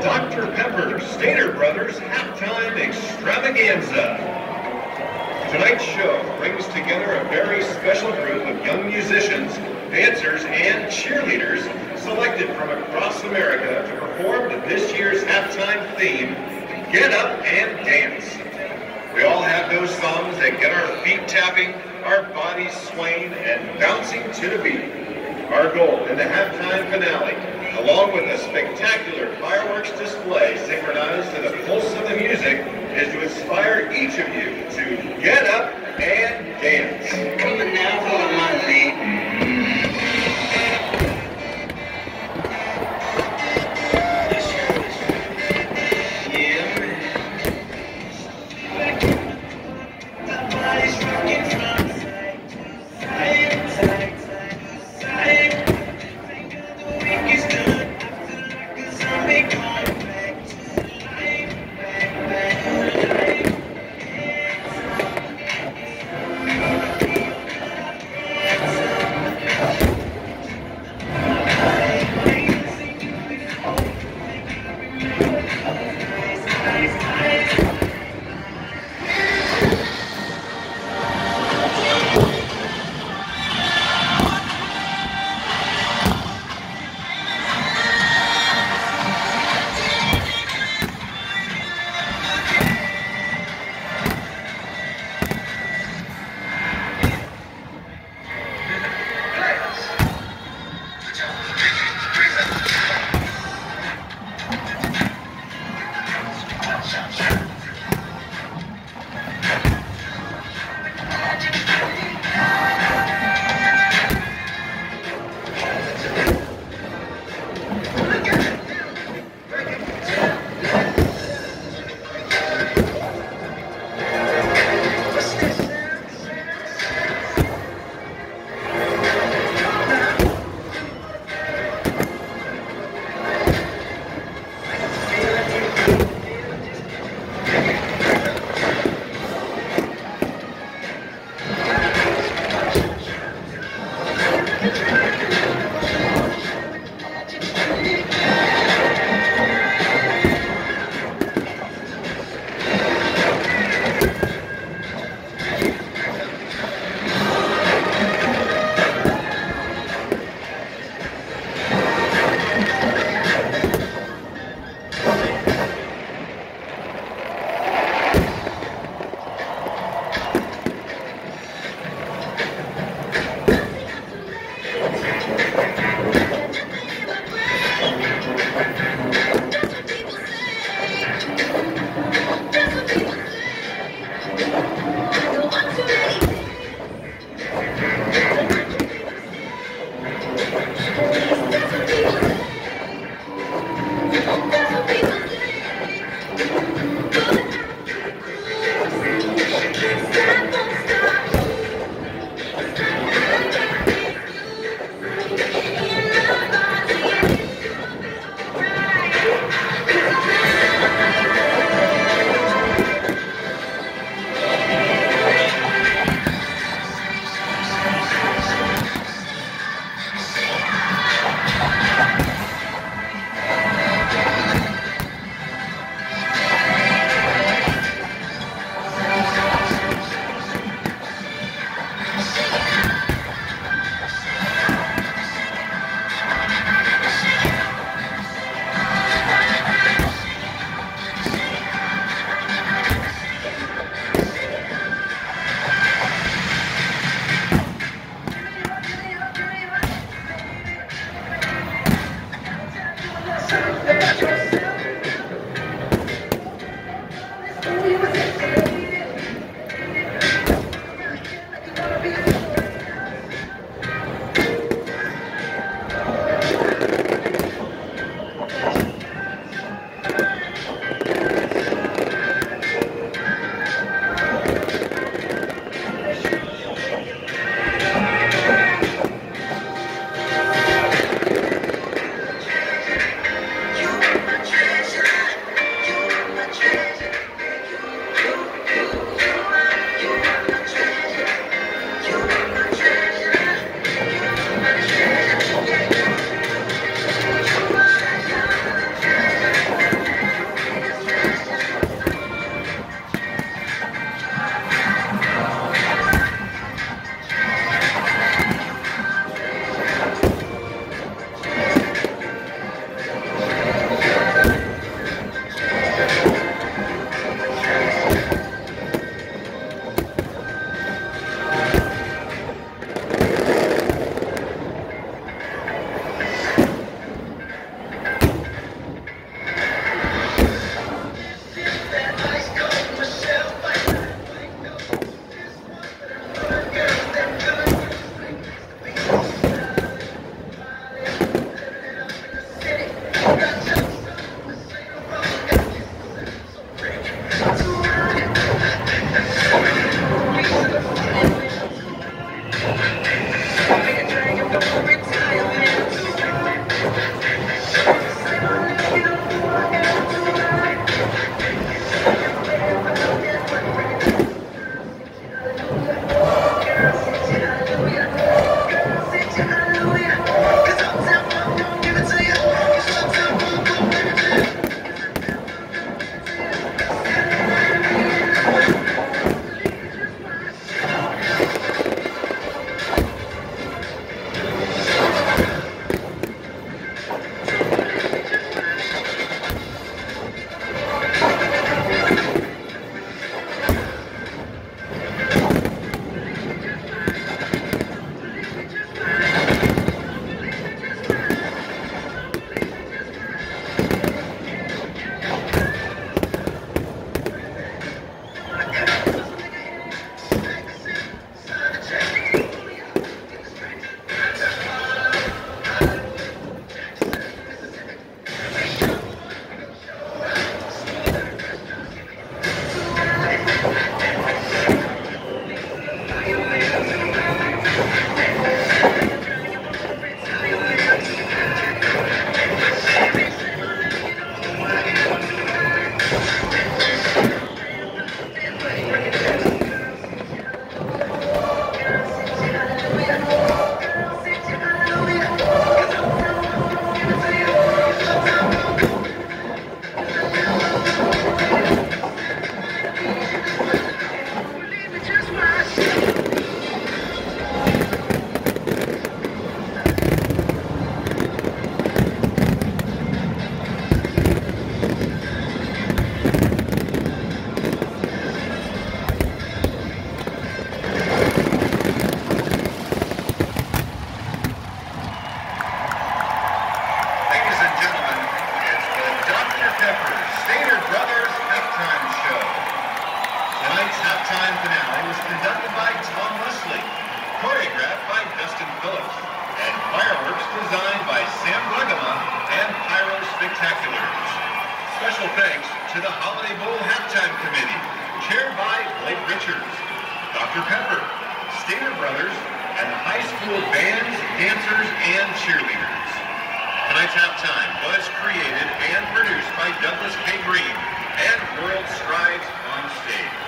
Dr. Pepper Stater Brothers Halftime Extravaganza. Tonight's show brings together a very special group of young musicians, dancers, and cheerleaders selected from across America to perform to this year's halftime theme, Get Up and Dance. We all have those songs that get our feet tapping, our bodies swaying, and bouncing to the beat. Our goal in the halftime finale, along with a spectacular fireworks display synchronized to the pulse of the music, is to inspire each of you to get up and dance. Coming now complica. Thanks to the Holiday Bowl Halftime Committee, chaired by Blake Richards, Dr. Pepper, Stater Brothers, and the high school bands, dancers, and cheerleaders. Tonight's halftime was created and produced by Douglas K. Green and World Strides on Stage.